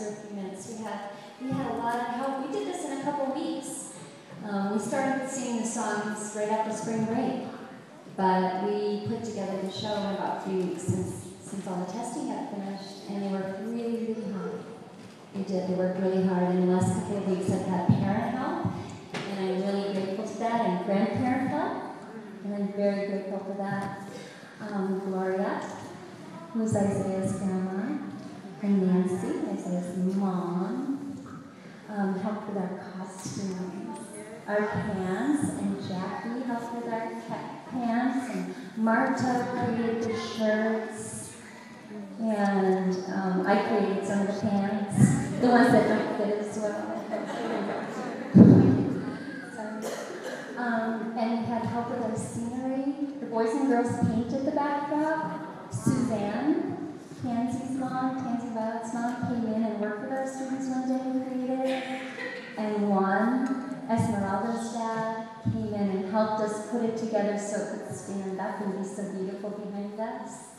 we had we had a lot of help. We did this in a couple weeks. Um, we started singing the songs right after spring break, but we put together the show in about three weeks since, since all the testing had finished, and they worked really, really hard. They did, they worked really hard. In the last couple of weeks, I've had parent help, and I'm really grateful to that, and grandparent help, and I'm very grateful for that. Um, Gloria, who's Isaiah's grandma, and Nancy, Isaiah's mom, um, helped with our costumes, our pants, and Jackie helped with our pants, and Marta created the shirts, and um, I created some of the pants, the ones that don't fit as well. Um, and we had help with our scenery. The boys and girls painted the backdrop. Suzanne, Tansy's mom, Tansy Violet's mom, came in and worked with our students one day and created. And Juan, Esmeralda's dad, came in and helped us put it together so it could stand up and be so beautiful behind us.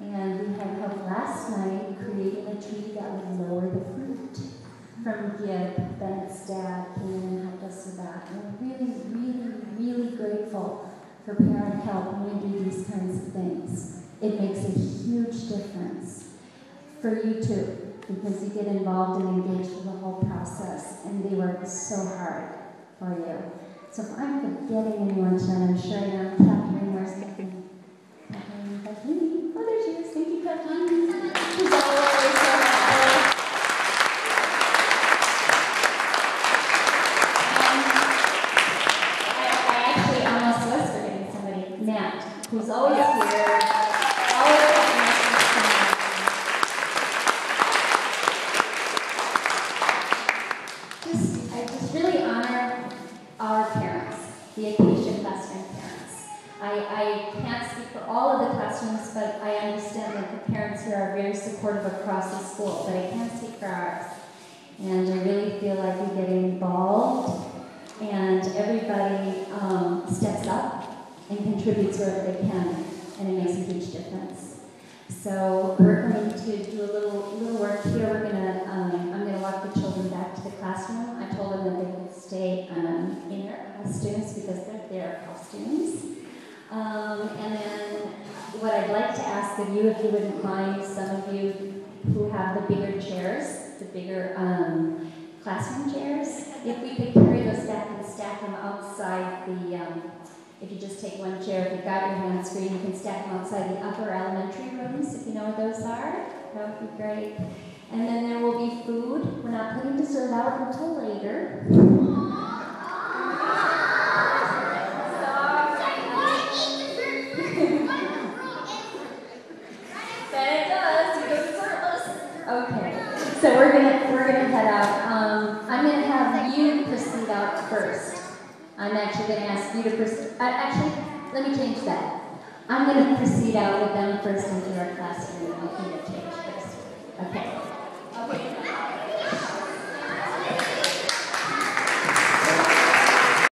And we had help last night creating a tree that would lower the fruit from Gib, Bennett's dad, came in and helped us with that. And we're really, really, really grateful for parent help when we do these kinds of things. It makes a huge difference for you too, because you get involved and engaged with the whole process, and they work so hard for you. So if I'm forgetting anyone tonight, I'm sure am. Catherine, Kathleen? Kathleen, Kathleen. Oh, there she is. Thank you, Kathleen. She's always so helpful. I, I actually almost was forgetting somebody, Matt, who's always here, always nice to Just, I just really honor our parents, the Acacia classroom parents. I, I can't speak for all of the classrooms, but I understand that the parents here are very supportive across the school, but I can't speak for ours. And I really feel like we get involved and everybody um, steps up and contributes wherever they can, and it makes a huge difference. So we're going to do a little little work here. We're gonna um, I'm gonna walk the children back to the classroom. I told them that they could stay um, in their costumes because they're their costumes. Um, and then what I'd like to ask of you, if you wouldn't mind, some of you who have the bigger chairs, the bigger um, classroom chairs, if we could carry those back and stack them outside the, um, if you just take one chair, if you've got your hands free, you can stack them outside the upper elementary rooms, if you know what those are. That would be great. And then there will be food. We're not putting dessert out until later. I'm actually going to ask you to proceed. Uh, actually, let me change that. I'm going to proceed out with them first into our classroom. I think change changed first. Okay.